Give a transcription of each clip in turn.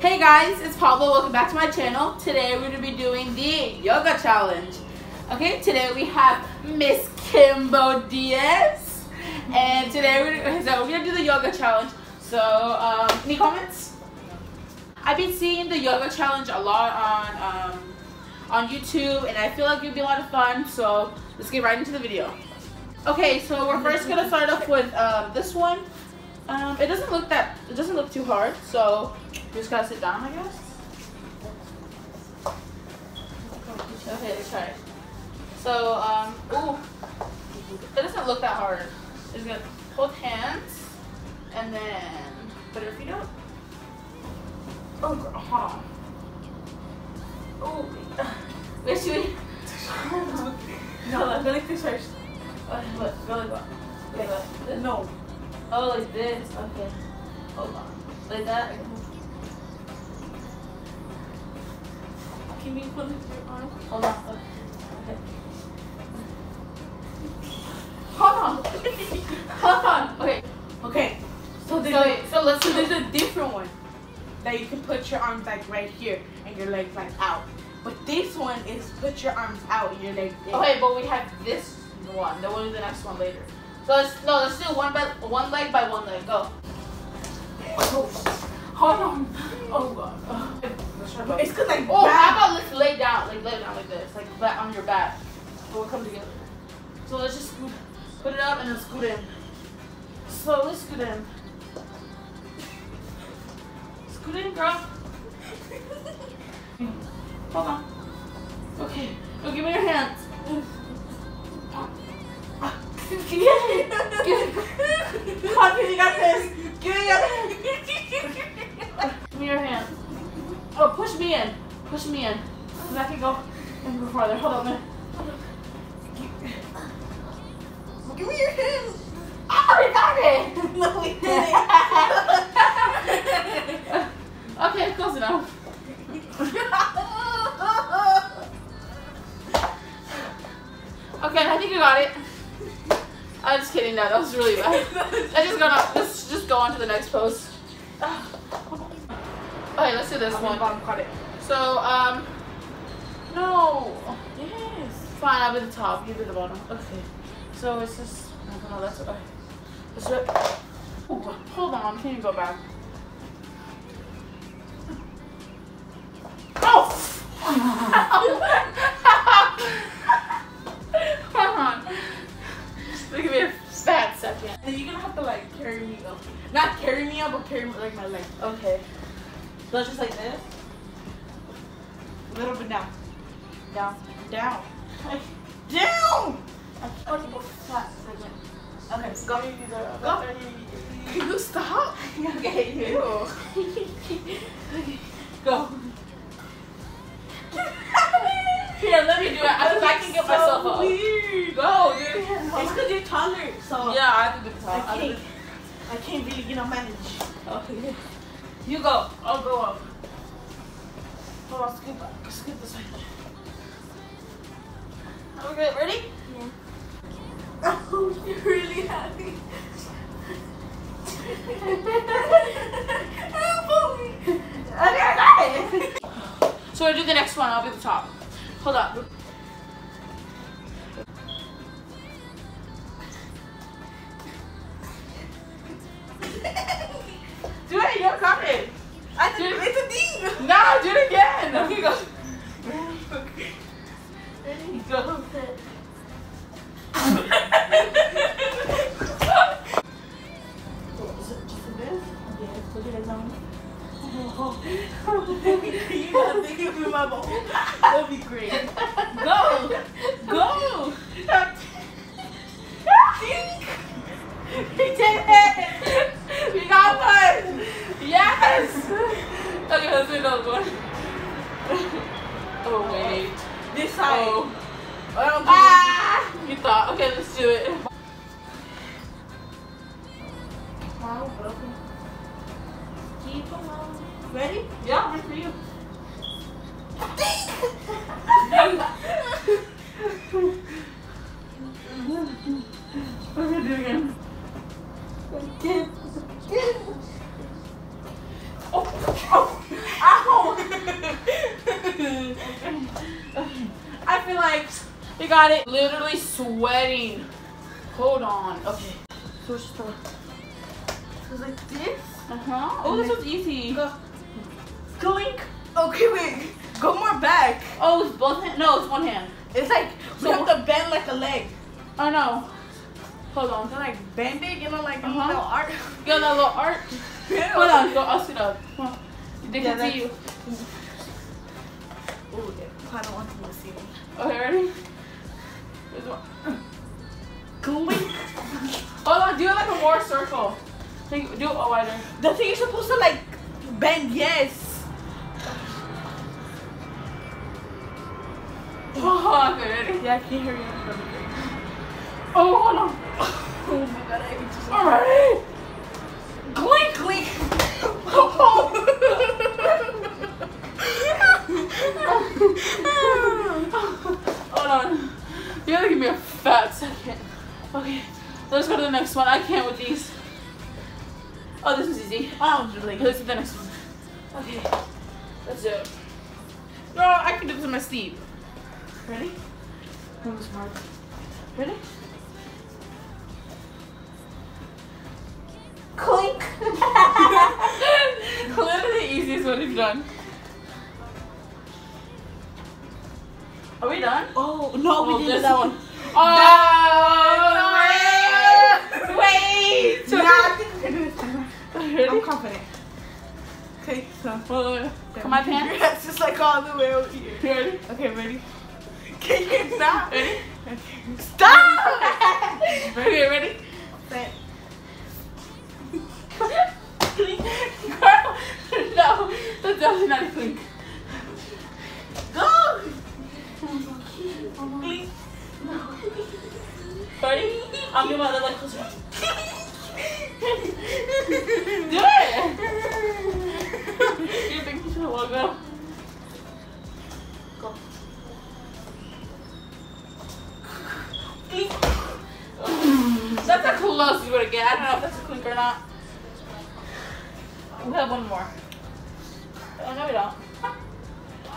Hey guys, it's Pablo. Welcome back to my channel. Today we're going to be doing the yoga challenge. Okay, today we have Miss Kimbo Diaz. And today we're, gonna- so we're going to do the yoga challenge. So, um, any comments? I've been seeing the yoga challenge a lot on um, on YouTube and I feel like it'd be a lot of fun. So let's get right into the video. Okay, so we're first going to start off with um, this one. Um, it doesn't look that, it doesn't look too hard. So you just gotta sit down, I guess. Okay, let's try it. So, um, ooh, it doesn't look that hard. Just gonna hold hands and then put your feet up. Oh, girl, hold on. Ooh, wait, should we? no, go like this first. Okay, look, go like. Okay. No. Oh, like this. Okay. Hold on. Like that. Can put your arm? Hold on. Okay. Hold on. Hold on. Okay. Okay. So there's, So a. So let's so do there's a different one that you can put your arms like right here and your legs like out. But this one is put your arms out and your legs in. Okay, but we have this one. Then we'll do the next one later. So let's no. Let's do one by one leg by one leg. Go. Oh. Hold on. Oh god. Let's. It's cause like Oh, back- how about let's lay down, like lay down like this, like back on your back. So we'll come together. So let's just scoot, put it up and then scoot in. Slowly scoot in. Scoot in, girl. Hold on. Okay. Oh, give me your hands. Give me, give, come on, you got this. Give me your, give me your hands. Oh, push me in. Push me in. Cause I can go and go farther. Hold on a minute. Give me your hands. I already got it. No, we didn't. okay, close enough. Okay, I think you got it. I'm just kidding. No, that was really bad. I just gonna let's just go on to the next pose. Okay, let's do this I'm one. gonna cut it. So, um, no. Yes. Fine, I'll be the top. You be the bottom. Okay. So it's just no, no, that's okay. Let's do it. Ooh, hold on. Can you go back? Oh! Come on. Look at me a fat second. You're gonna have to like carry me up. Not carry me up, but carry me like my leg. Okay. So just like this. A little bit down. Down. Down. Down! Okay, go. Okay, go. Go. Can you stop? Okay, you. Go. Here, let me do it. I, I can get myself up. Weird. Go, dude. It's because you're taller, so Yeah, I have to do the I top. I can't. I can't really, you know, manage. Oh, okay. You go. I'll go up. Hold on, scoot back. Scoot this way. Okay, ready? Yeah. Oh, you're really happy. Oh, okay, I got it. So we'll do the next one. I'll be the top. Hold up. I did it's a thing. No, do it again. Okay, go. Ready? Go. Is it just a bit? Yeah, put it down. you gotta think of my bowl. That'll be great. Go! Go! Oh. Oh, Ah! You thought. Okay, let's do it. Wow, broken. Keep on. Ready? Yeah, good for you. Got it. Literally sweating. Hold on. Okay. So it's like this. Uh huh. Oh, this was easy. Go. Okay, wait. Go more back. Oh, it's both hands. No, it's one hand. It's like So- have to bend like a leg. Oh no. Hold on. So like bend it, you know, like Uh-huh. a little art. You got that little art. Hold on. Go. I'll sit up. Come on. They Yeah, can see you. Ooh, I don't want them to see me. Okay, ready? Here's one. Clink. Hold on. Do it like a more circle. Think- Do it wider. The thing you're supposed to like bend, yes. Oh, ready? Yeah, I can hear you. Oh, hold on. Oh my god, I hate you so Alright. Clink, clink. Hold on. You gotta give me a fat second. Okay, let's go to the next one. I can't with these. Oh, this is easy. I good. Let's do the next one. Okay, let's do it. No, I can do this in my sleep. Ready? That was hard. Ready? Clink. Literally the easiest one we've done. Are we done? Oh no, we Oh, didn't do that one. Oh, wait! Nah, I think we can do this time. I'm confident. Okay, so. Wait, wait, wait. Come my pants. It's just like all the way over here. You ready? Okay, ready? Can you stop? Ready? Okay. Stop! Okay, ready? Set. Girl, no, that's definitely not a clink. I'm doing my other leg closer. Do it! you think you should walk go? Go. Clink. That's the closest you would get. I don't know if that's a clink or not. We have one more. Oh, no, we don't.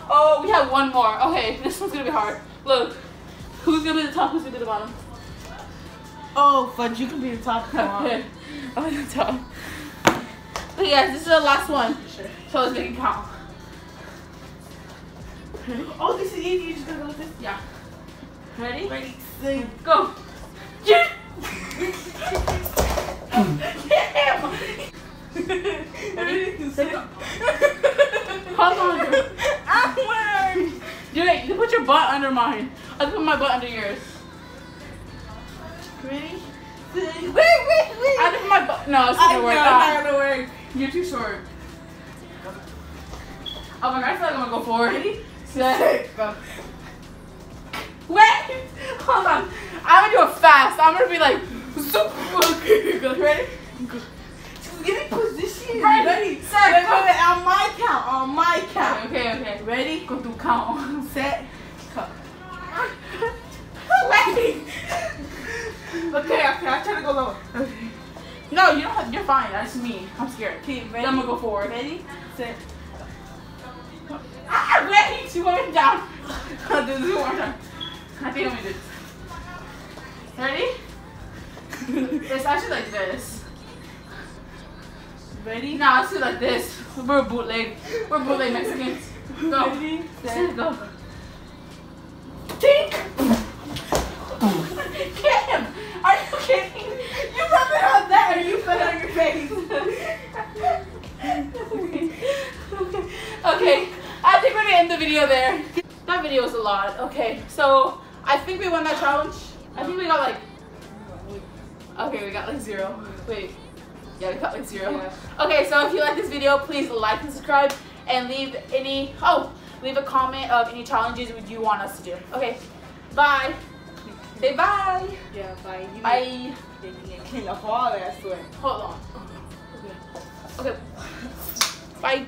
Oh, we have one more. Okay, this one's gonna be hard. Look, who's gonna be the top? Who's gonna be the bottom? Oh, fudge, you can be the top. Come on. Okay, I'm the top. But yeah, this is the last one. Sure. So let's make it count. Oh, this is easy. You just gotta go with this. Yeah. Ready? Ready, sing. Go. Yeah. Ready, sing. Hold on. girl. Awkward. Do it. You put your butt under mine. I put my butt under yours. Wait, wait, wait. I put my butt. No, it's I gonna know work. it's Ah, not gonna work. You're too short. Oh my god, I feel like I'm gonna go forward. Ready? Set. Go. Wait. Hold on. I'm gonna do it fast. I'm gonna be like. Zoop. Okay, go. Ready? Give me position. Ready, Ready. set, Wait, wait, wait. On my count. On my count. Okay, okay. Ready? Go through count. That's me. I'm scared. Okay, ready? I'm gonna go forward. Ready? Set. Ah, wait, she went down. I'll do this one more time. I think I'm gonna do this. Ready? It's actually like this. Ready? No, it's like this. We're bootleg. We're bootleg Mexicans. Go. Ready? Set, go. Think. Get him. Are you kidding? You rub it on there and you put it on your face. okay, I think we're gonna end the video there. That video was a lot. Okay, so I think we won that challenge. I think we got like. Okay, we got like zero. Wait. Yeah, we got like zero. Yeah. Okay, so if you like this video, please like and subscribe and leave any. Oh, leave a comment of any challenges would you want us to do. Okay, bye. Say bye. Yeah, bye. You Bye. King of all that sweat. Hold on. Okay. Okay. Bye.